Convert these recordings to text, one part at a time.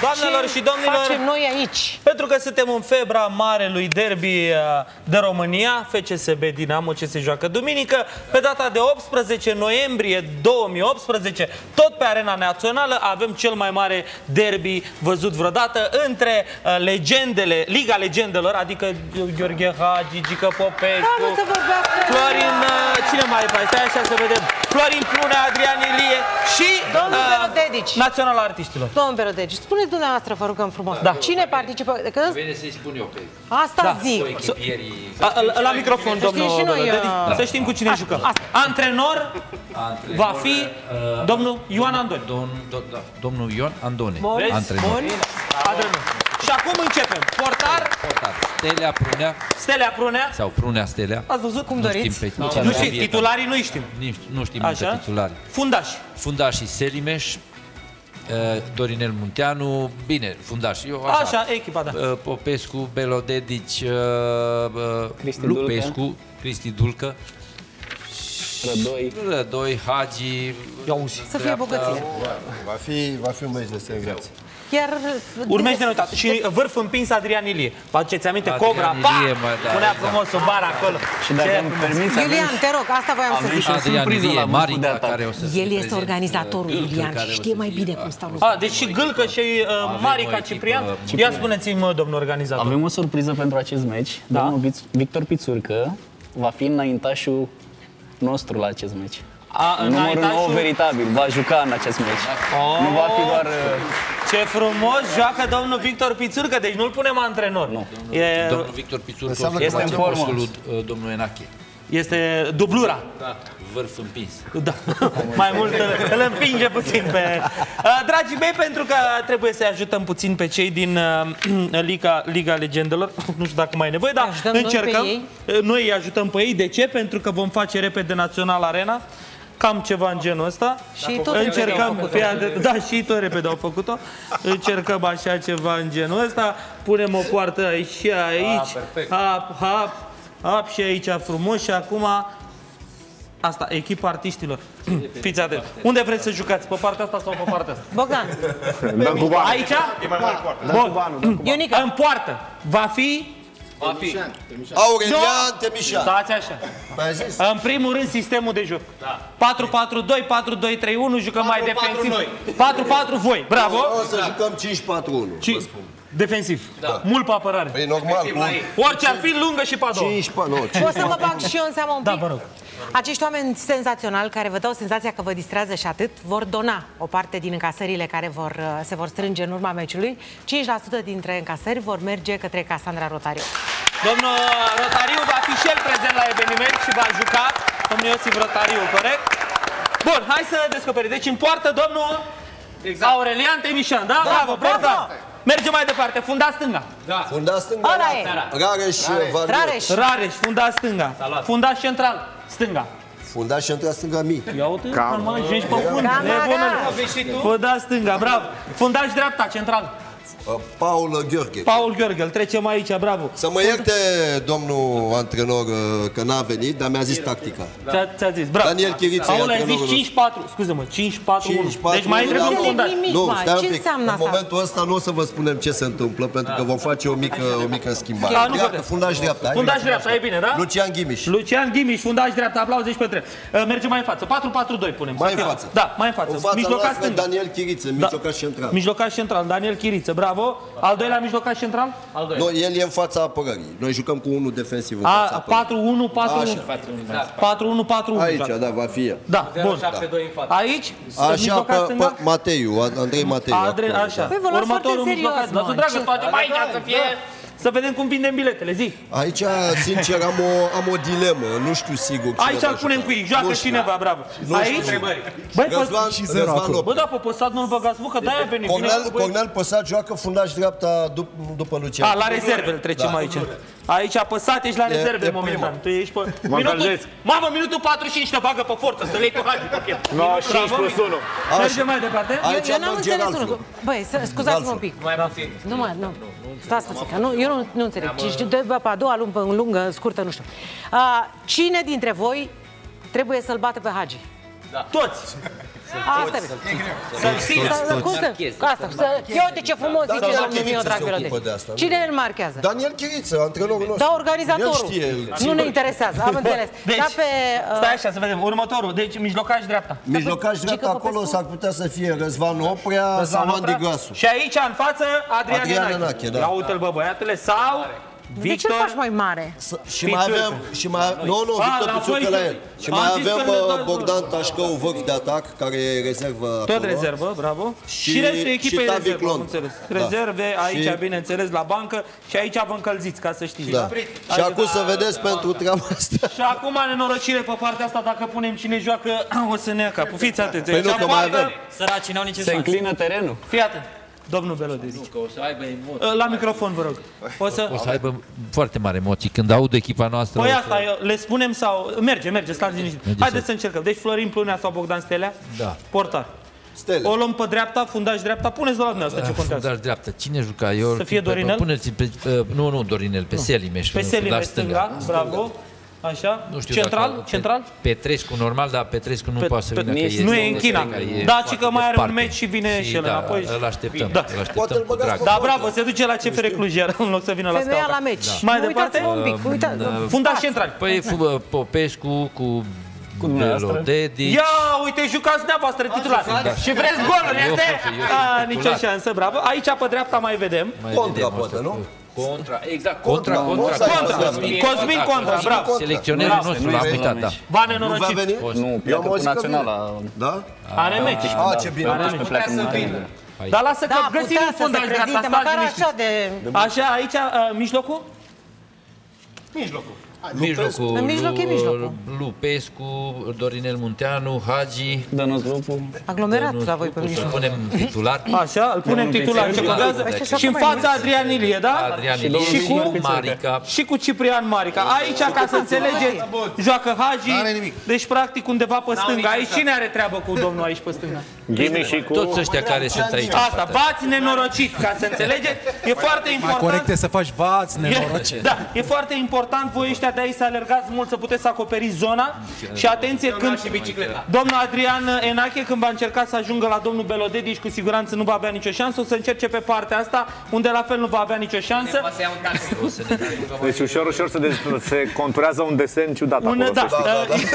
Doamnelor Ce și domnilor, facem noi aici? pentru că suntem în febra marelui derby uh, de România, FCSB Dinamo, ce se joacă duminică, pe data de 18 noiembrie 2018, tot pe arena națională, avem cel mai mare derby văzut vreodată între uh, legendele, Liga Legendelor, adică Gheorghe Hagi, Gică Popescu, Hai, mă, să vorbească. Florin, uh, cine mai e pe Stai așa să vedem. Florin Plunea, Adrian Ilie și uh, Domnul Belodedici. Național Artiștilor. Domnul Berodegi, spuneți dumneavoastră, vă rugăm frumos. Da. Cine participă? Că Bine să-i spun eu pe asta Da. zic. cu echipierii A, la- la microfon, Să știm domnul și noi, Belodedici, uh, să știm cu cine jucăm. asta. Antrenor antrenor, va fi uh, domnul Ioan Andoni. Domn, do, da, domnul Ion Andone, Bun. antrenor. Bun. Antrenor. Și acum începem. Portar, Portar. Stelea Prunea Stelea Prunea. sau Prunea Stelea. Ați văzut? Cum Nu doriți? știm pe Nu cine știți, vie, titularii nu știm. Nici, nu știm Așa? încă titulari. Fundași. Fundașii Selimeș, uh, Dorinel Munteanu, bine, fundași, eu așa. Așa, echipa, da. Uh, Popescu, Belodedici, uh, uh, Cristi Lupescu, Cristi Dulcă, Rădoi. Rădoi, Hagi, Ia uzi. Să fie bogăție. Va fi, va fi un meci de senzație. Chiar... Urmește de neuitat. Și vârf împins Adrian Ilie. Vă aduceți aminte? Adrian Cobra, Ilie, pa! mă, da, Punea exact. frumos o bară acolo. Și dacă Ce îmi permiți, avem, Iulian, te rog, asta voiam să avem zic. și o Adrian surpriză Ilie, la vârful de Marica, atac. care o să se El este prezinte, organizatorul, Gâlcă, Iulian, care și o știe să mai fie, bine da. cum stau lucrurile. A, deci și Gâlcă și uh, Marica o echipă, Ciprian. uh, Ia spuneți-mi, mă, domnul organizator. Avem o surpriză pentru acest meci. Da. Domnul Vic- Victor Pițurcă va fi înaintașul nostru la acest meci. A, Numărul înaintașul- 9 veritabil va juca în acest meci. Oh! Nu va fi doar... uh, Ce frumos joacă domnul Victor Pițurcă, deci nu-l punem antrenor. Nu. E, Domnul Victor Pițurcă Înseamnă o să că face în formă. postul lui uh, domnul Enache. este dublura. Vârf împins. Da. Mai mult îl- îl împinge puțin pe... Uh, Dragii mei, pentru că trebuie să ajutăm puțin pe cei din uh, Liga, Liga Legendelor, nu știu dacă mai e nevoie, dar Ajutăm noi încercăm. pe ei? Uh, Noi îi ajutăm pe ei. De ce? Pentru că vom face repede Național Arena. Cam ceva în genul ăsta. Și tot repede au Încercăm, făcut-o. fii atent- da, și tot repede au făcut-o. Încercăm așa ceva în genul ăsta. Punem o poartă aici și aici. Hap, hap, hap și aici frumos și acum Asta, echipa artiștilor. Fiți atent. Unde vreți să jucați? Pe partea asta sau pe partea asta? Bogdan, Aici? Bun. Ionica, În poartă. Va fi... Aurelian Temișan. Stați așa. Mai zis? În primul rând, sistemul de joc. 4-4-2, 4-2-3-1, jucăm mai defensiv. 4-4 voi. Bravo. O să jucăm 5-4-1. Ci- Defensiv. Mult pe apărare. Păi normal, cu Orice ar fi, lungă și pe a doua. 5 nu, pot să mă bag și eu în seamă un Da, pic? vă rog. Acești oameni senzaționali care vă dau senzația că vă distrează și atât, vor dona o parte din încasările care vor, uh, se vor strânge în urma meciului. 5% dintre încasări vor merge către Casandra Rotariu. Domnul Rotariu va fi și el prezent la eveniment și va juca. Domnul Iosif Rotariu, corect? Bun, hai să descoperim. Deci în poartă, domnul exact. Aurelian Temișan, da? Bravo, bravo! bravo! Mergem mai departe, funda stânga. Funda stânga. Ăla e. Rareș Varnet. Rareș. Rareș, funda stânga. Funda central, stânga. Fundaș și între stânga mii. Ia uite, normal, joci pe fund. Cam nebună. ara. Funda stânga, bravo. Fundaș dreapta, central. Uh, Paul Gheorghe. Paul Gheorghel, trecem aici, bravo. Să mă ierte domnul antrenor uh, că n-a venit, dar mi-a zis tactica. Ți-a, ți-a zis, bravo. Daniel Chiriță, Paul, ai antrenorul zis 5-4, scuze-mă, 5-4-1. 5-4-1, Deci mai da, trebuie un nu. fundaș. nimic, Nu, mai. stai un Ce pic. înseamnă În asta? momentul ăsta nu o să vă spunem ce se întâmplă, pentru că vom face o mică, o mică schimbare. Da, nu Dreaptă, puteți. fundaș dreapta. hai, Fundaș bine, dreapta, e bine, da? Lucian Ghimiș. Lucian Ghimiș, fundaș dreapta, aplauze și pe trei. Uh, Mergem mai în față. 4-4-2 punem. Mai Să în fie- față. Da, mai în față. În fața Mijlocaș noastră, stânga. Daniel Chiriță, mijlocaș central. Mijlocaș central, Daniel Chiriță, bravo. Al doilea mijlocaș central? Nu, el e în fața apărării. Noi jucăm cu unul defensiv în fața A, apărării. 4-1-4-1. 4-1-4-1. Aici, da, va fi el. Da, bun. Aici, Așa, mijlocaș pe, stânga? pe Mateiu, Andrei Mateiu. Adre, acolo, așa. Păi vă luați Următorul foarte serios, mijlocaș. mă. Dar dragă, Ce- toate mai aici să fie... Să vedem cum vindem biletele, zi. da. Aici, sincer, am o, am o dilemă. Nu știu sigur cine Aici va îl punem juca. cu ei, joacă Nu știu. cineva, bravo. Nu Aici? știu. Băi, Răzvan, pe... Răzvan Bă, Lopez. da, pe postat nu-l băgați, mă, că de-aia a venit. Vine Cornel, cu băieți. Cornel Păsat joacă fundaș dreapta dup- după Lucian. A, la rezerve îl trecem aici. Aici apăsat, ești la rezerve e momentan. prima. Tu ești pe... Minutul... Mamă, minutul 45 te bagă pe forță, să le iei pe Hagi pe piept. No, 5 plus 1. Mergem mai departe. Aici eu am n-am merge în înțeles altfel. unul. Băi, să- scuzați-mă un pic. Mai puțin. Nu, mă, nu. Stați puțin, că nu, eu nu, nu înțeleg. Ci, de, pe a doua lungă, lungă, scurtă, nu știu. A, cine dintre voi trebuie să-l bată pe Hagi? Toți. Asta e. Să-l țină. Să- Cum să? Asta, să, ia uite ce frumos Dar zice Daniel domnul Chiriță Mio se Dragilor. ocupă de asta, nu? Cine îl marchează? Daniel Chiriță, antrenorul nostru. Da, organizatorul. El știe. Nu ne interesează, am înțeles. Deci, Da, pe... uh, stai așa să vedem. Următorul. Deci, mijlocaș dreapta. Mijlocaș dreapta Gică acolo Popescu? s-ar putea să fie Răzvan Oprea sau Andy Grasu. Și aici, în față, Adrian, Adrian Enache. Enache, da. Ia uite-l, bă, băiatele. Sau De ce îl Victor... faci mai mare? S- Și mai Pițurcă. avem, și mai, nu, nu, A, Victor la Pițurcă voi- la el. Și Am mai zis avem că le uh, dă- Bogdan Tașcău, vârf de atac, care e rezervă Tot acolo. rezervă, bravo. Și, Și- restul și echipei Tavi rezervă, Clon. am înțeles. Da. Rezerve aici, Și- bineînțeles, la bancă și aici vă încălziți, ca să știți. Da. Și acum să vedeți pentru treaba asta. Și acum nenorocire pe partea asta, dacă punem cine joacă, o să ne ia capul. Fiți atenți. Păi nu, Aici că mai poartă- avem. Săracii n-au nicio Se șansă. înclină terenul. Fii atent. Domnul Belodezi. Că o să aibă emoții. La microfon, vă rog. O să... O să aibă foarte mare emoții. Când aud echipa noastră... Păi o să- asta, eu- le spunem sau... Merge, merge, stați liniștit. Merge Haideți să- să încercăm. Deci Florin Plunea sau Bogdan Stelea? Da. Portar. Stele. O luăm pe dreapta, fundaș dreapta, puneți doar la dumneavoastră ce contează. Fundaș dreaptă. Cine juca? Eu, Să fie Dorinel? Puneți pe, uh, nu, nu, Dorinel, pe Selimeș. Pe Selim fundaș pe stânga, bravo. Așa. Nu știu central, dacă, central? Petrescu, normal, dar Petrescu nu Pe- poate să pe- vină. că nici- e Nu e de- în China. care e Da, foarte ci că mai are un departe. meci și vine și el da, înapoi. Îl așteptăm, Da. îl Poate așteptăm îl cu băgați drag. pe Da, bravo, se duce la CFR Cluj iar în loc să vină la Femeia Steaua. la meci. Mai Uitați-vă departe? un pic, uita, Fundaș central. Păi fu- Popescu cu dumneavoastră? Belodedi. Ia, uite, jucați dumneavoastră titular. Și vreți goluri, Eu este? sunt- eu sunt A, titular. nicio șansă, bravo. Aici pe dreapta mai vedem. Mai Contra, vedem poate, asta nu? Cu- Contra, exact, contra, Contra, contra. contra, Contra. Cosmin, Cosmin Contra, bravo. Selecționerul nostru l-am uitat, da. Va Nu va nenorocit. veni? Nu, Eu pleacă am cu auzit că naționala. Da? Are meci. A, ce bine. Pe pleacă în naționala. Dar lasă că Da, găsim putea un să se fundaș dreapta, prezinte, stați măcar liniștiți. așa de... Așa, aici, uh, mijlocul? Mijlocul, În mijloc e Lu- mijlocul. Lupescu, Dorinel Munteanu, Hagi. Dă-nos lupul. Aglomerat nu la voi pe știu, Să mijloc. punem titular. Așa, îl punem titular, ce contează? Ăștia Și în sunt mai fața Adrian Ilie, da? Adrian Și Ilie, cu? Marica. Și cu Ciprian Marica. Aici, ca să înțelegeți, joacă Hagi, deci practic undeva pe stânga. Aici cine are treabă cu domnul aici pe stânga? Ghimi și cu... Toți ăștia care sunt aici. Asta, v-ați nenorocit, ca să înțelegeți. E foarte Mai important. corect e să faci vați, E, nenoroce. da, e foarte important voi ăștia de aici să alergați mult, să puteți să acoperiți zona și atenție când domnul Adrian Enache când va încerca să ajungă la domnul Belodedi și cu siguranță nu va avea nicio șansă, o să încerce pe partea asta unde la fel nu va avea nicio șansă. Deci ușor, ușor se, de- se conturează un desen ciudat Un, acolo. da, să știi.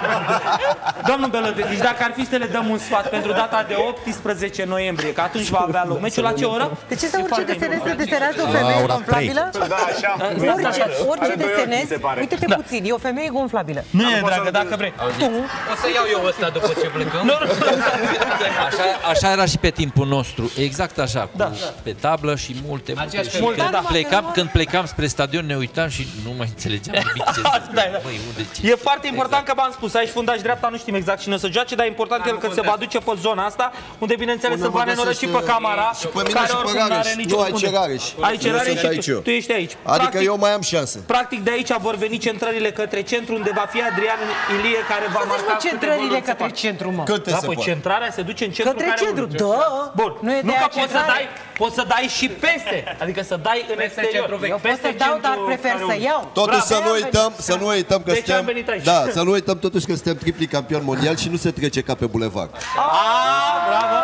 Domnul Belodedi, deci dacă ar fi să le dăm un sfat pentru data de 18 noiembrie, că atunci va avea loc meciul la ce oră? De ce să E orice foarte desenez să important. desenează o femeie ora gonflabilă? Da, așa. Orice, orice Are doi ochi, mi desenez, se pare. uite-te puțin, e o femeie gonflabilă. Nu e, dragă, dacă vrei. O să iau eu ăsta după ce plecăm. Nu, nu, Așa, așa era și pe timpul nostru, exact așa, cu, pe tablă și multe, multe. Aceeași Și femeie. când, Dar plecam, când plecam spre stadion ne uitam și nu mai înțelegeam nimic ce Da, da. Băi, unde ce? E foarte important că v-am spus, aici fundaș dreapta, nu știm exact cine o să joace, dar e important el că se va duce pe zona asta, unde bineînțeles Unde se va mă nenorocit găsește- pe camera, și pe mine care și pe oricum Rareș. n-are nicio Nu, aici răspundere. e Rareș. Aici e Eu Rareș sunt și aici tu, eu. tu ești aici. Adică eu mai am șanse. Practic de aici vor veni centrările către centru, unde va fi Adrian Ilie care va Să marca mă câte centrările goluri se către fac. centru, mă. Câte Da, se păi poate? centrarea se duce în centru Către care centru, urmă. da. Bun. Nu e nu de că aia poți să centrare? dai, poți să dai și peste, adică să dai în Peste exterior. centru vechi. Eu pot Peste să dau, dar centru prefer care să urmă. iau. Totuși Bravo. să nu uităm, să nu uităm că Deci am suntem, venit aici. da, să nu uităm totuși că suntem tripli campioni mondial și nu se trece ca pe bulevard. Ah, bravo.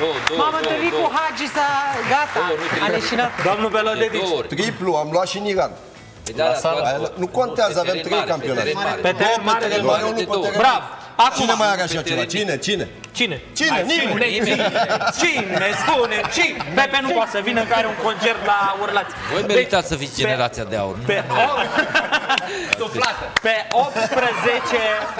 Două, două, M-am două, întâlnit cu două. Hagi să... Gata, a leșinat. Domnul De Belodedici. două ori. Triplu am luat și în Iran. Păi da, da, toate- Aia nu contează, pe avem teren trei mare, pe campionate. teren mare. Pe teren mare Pe de teren doar mare unul de pe două teren. ori. Bravo. Acum, Cine mai are pe așa ceva? teren Cine? Cine? Cine? Cine? Nimeni. Cine? Cine? Spune, cine? Pepe nu poate să vină că are un concert la Urlați. Voi meritați să fiți generația de aur. nu? Pe, pe 18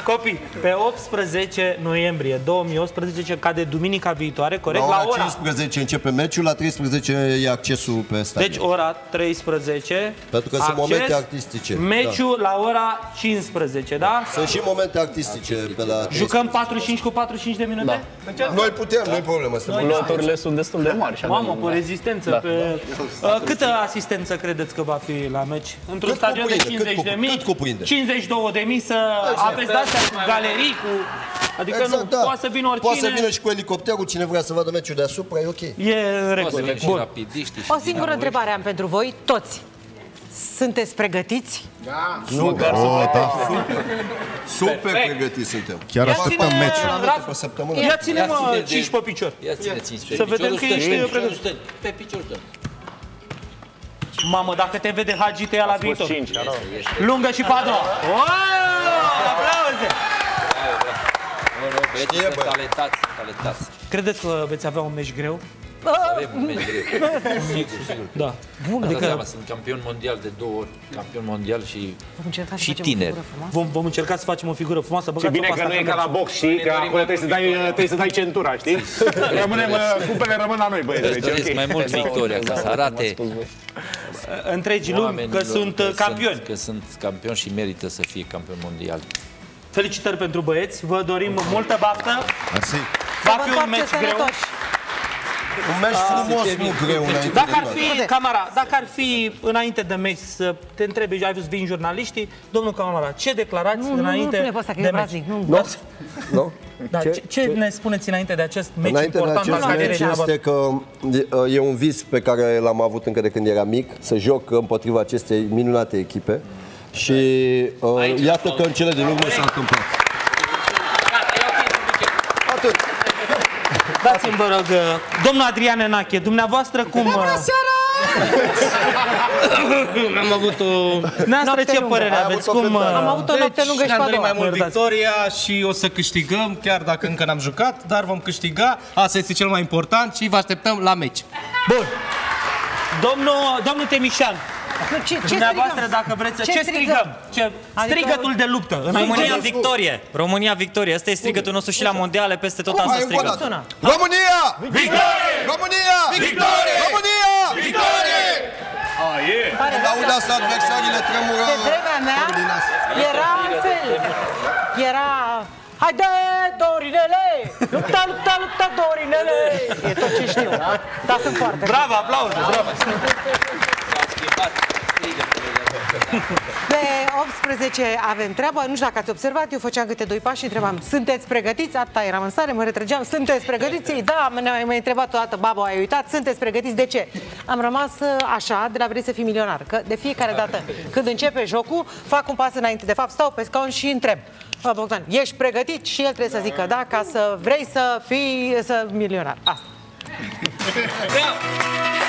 copii, pe 18 noiembrie 2018, ce cade duminica viitoare, corect? La ora La ora. 15 începe meciul, la 13 e accesul pe stadion. Deci ora 13. Pentru că sunt acces, momente artistice. Meciul la ora 15, da? Sunt și momente artistice pe la Jucăm 45 cu 45 de minute? Da. Noi putem, nu-i problemă. Suntem Loturile sunt destul de mari. și avem- Mamă, cu rezistență. Da. Pe... Uh, Câtă asistență credeți că va fi la meci? Într-un Cât stadion de cuprinde, cât 50 de cup- mii, cât cuprinde? 52 de mii să aveți de-astea cu galerii, cu... Adică nu, poate să vină oricine. da. Poate să vină și cu elicopterul, cine vrea să vadă meciul deasupra, e ok. E în Poate să regulă. vină și Bun. rapidiști și O singură dinamoiști. întrebare am pentru voi, toți. Sunteți pregătiți? Super, super pregătiți suntem. Chiar așteptăm ține- meciul. Raf, Pe săptămână. Ia ține Ia mă ține de- 5 pe picior. Ia țineți pe Să vedem piciorul că stâng, ești piciorul pregătit. stâng. Pe piciorul stâng. Mamă, dacă te vede Hagi, te ia la Fost viitor. 5. Lungă și pe a doua. Wow! Aplauze! Nu, nu, băieții sunt talentați, talentați. Credeți că veți avea un meci greu? Avem un meci greu. Sigur, sigur. Da. Bun, Adică... adică seama, sunt campion mondial de două ori, campion mondial și, Vom încerca să și facem o tineri. figură frumoasă. vom, vom încerca să facem o figură frumoasă. Și Băgați-o bine pe că asta, nu e că ca la box, știi? Că acolo trebuie să dai, trebuie să dai centura, știi? Rămânem, uh, cupele rămân la noi, băieți. Îți Deci, doresc ok. mai mult victoria, ca să arate întregii lumi că oamenilor sunt că uh, campioni. Că sunt campioni și merită să fie campion mondial. Felicitări pentru băieți, vă dorim multă baftă. Mersi. Va Vă fi un întoarceți meci greu. sănătoși. Un meci frumos, nu greu înainte Dacă de ar toate. fi, Camara, dacă ar fi înainte de meci să te întrebi, ai văzut, vin jurnaliștii, domnul Camara, ce declarați Nu, nu, nu înainte spune pe asta că de e meci? brazic. Nu, Nu? Nu? Da, ce, ce, ne spuneți înainte de acest meci Înainte de important acest al carierei meci este că e- e un vis pe care l-am avut încă de când eram mic, să joc împotriva acestei minunate echipe. Și uh, iată că în cele din urmă s-a întâmplat. Atât. Dați-mi, vă rog, uh, domnul Adrian Enache, dumneavoastră cum... uh, Am avut o... Noastră Noapte ce lungă. părere Ai aveți? avut o Cum, cântare. uh, Am avut o noapte lungă și ne-am pe a dorit doua. mai mult Iertați. victoria și o să câștigăm, chiar dacă încă n-am jucat, dar vom câștiga. Asta este cel mai important și vă așteptăm la meci. Bun. Domnul, domnul Temișan, Nu, Ce, ce dumneavoastră, strigăm? dacă vreți să... Ce Ce strigăm? strigăm? Ce, Adică- strigătul de luptă. înainte România de- victorie! România victorie! Asta e strigătul nostru și la mondiale, peste tot asta Hai, încă o strigăm. dată. Sună. România! Victorie! România! Victorie! România! Victorie! Pare Când aud asta, adversarii tremură. Pe vremea mea din asta. era altfel. Era... Haide, Dorinele! Lupta, lupta, lupta, Dorinele! E tot ce știu. Dar sunt foarte bun. Bravo, aplauze, bravo. S-au schimbat strigătele de Pe 18 avem treabă, nu știu dacă ați observat, eu făceam câte doi pași și întrebam, sunteți pregătiți? Atâta eram în stare, mă retrăgeam, sunteți pregătiți? Ei, da, ne-a mai întrebat o dată, baba, ai uitat, sunteți pregătiți? De ce? Am rămas uh, așa, de la vrei să fii milionar, că de fiecare dată când începe jocul, fac un pas înainte, de fapt stau pe scaun și întreb. Bă, Bogdan, ești pregătit? Și el trebuie să zică da, ca să vrei să fii să milionar. Asta. Bravo!